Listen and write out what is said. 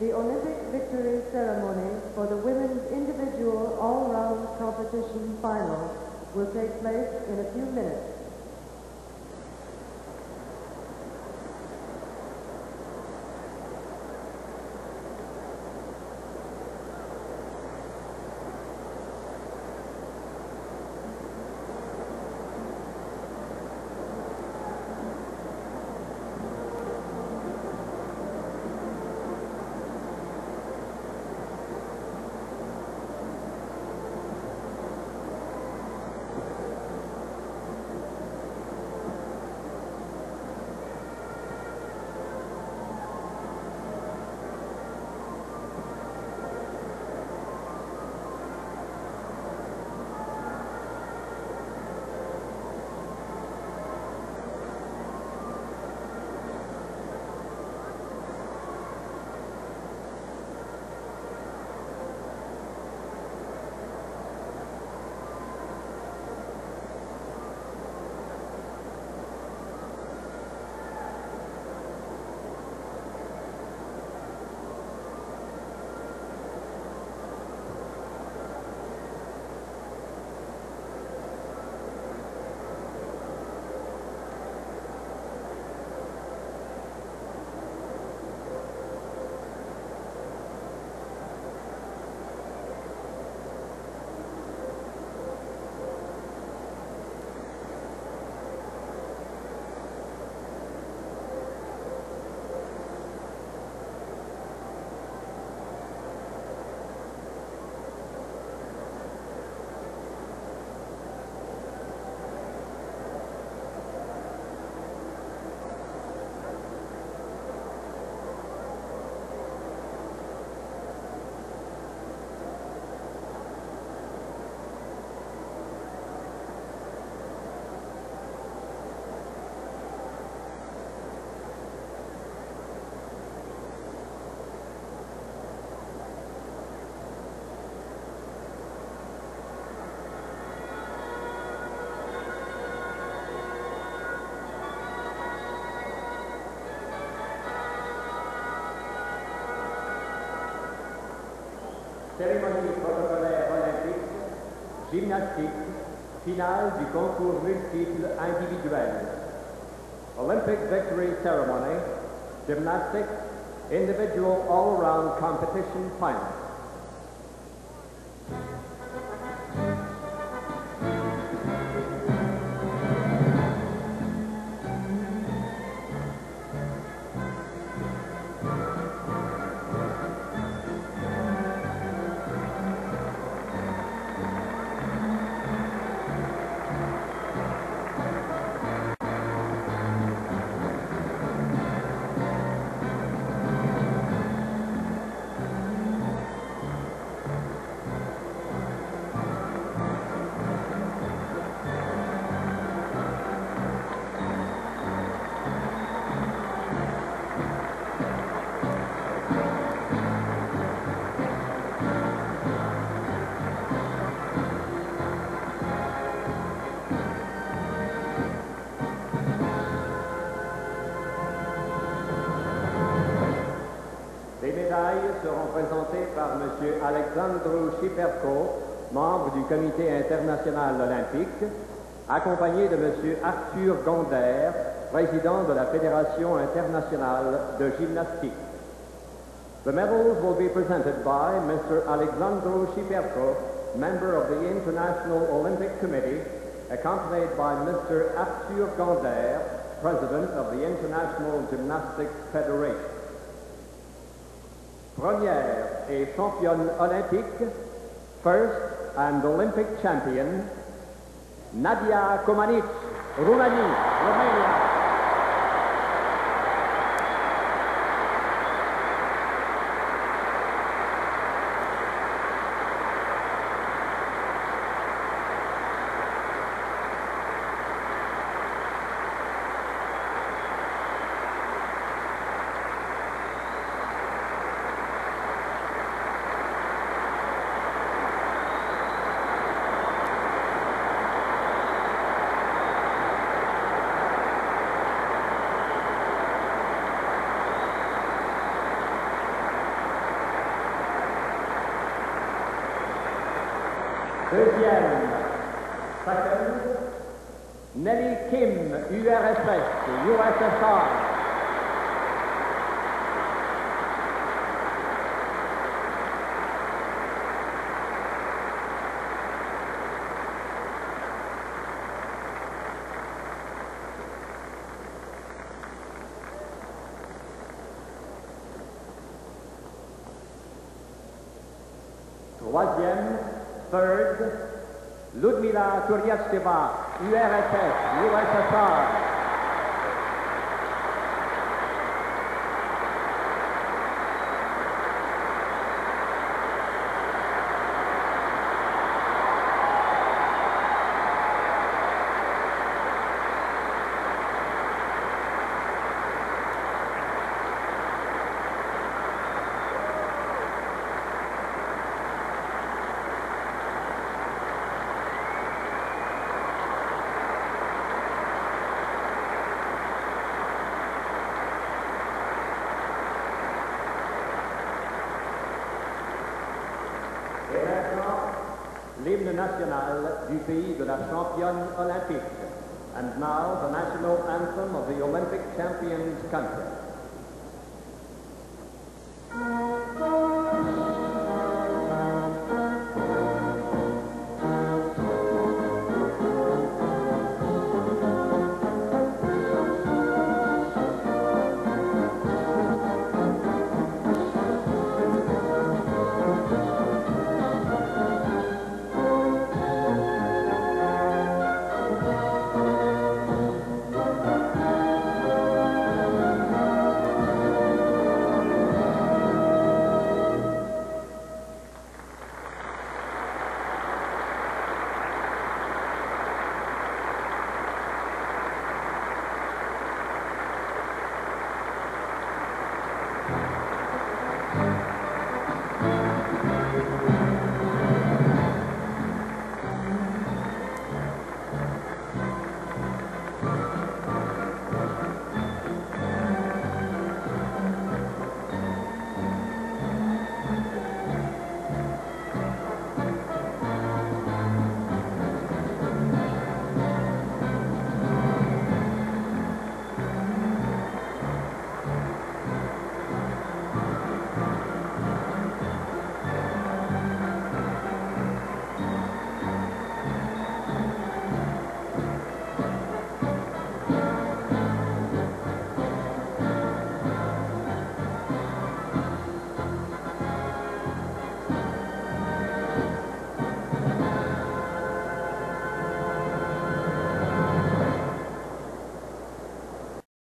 the Olympic victory ceremony for the women's individual all-round competition final will take place in a few minutes. Cérémonie protocolaire olympique, gymnastique, finale du concours multiple individuel. Olympic victory ceremony, gymnastics, individual all-around competition final. Médailles seront présentées par M. Alexandru Shiperko, membre du Comité international olympique, accompagné de M. Arthur Gonder, président de la Fédération internationale de gymnastique. The medals will be presented by Mr. Alexandru Shiperko, member of the International Olympic Committee, accompanied by Mr. Arthur Gonder, president of the International Gymnastics Federation. Première et championne olympique, first and Olympic champion, Nadia Comanic, Roumanie, Romania. Deuxième, Second, Nelly Kim, URSS, USSR. Troisième, third, Ludmila Turyatskeva, URSS, USSR. L'hymne national du pays de la championne olympique. And now the national anthem of the Olympic champions country.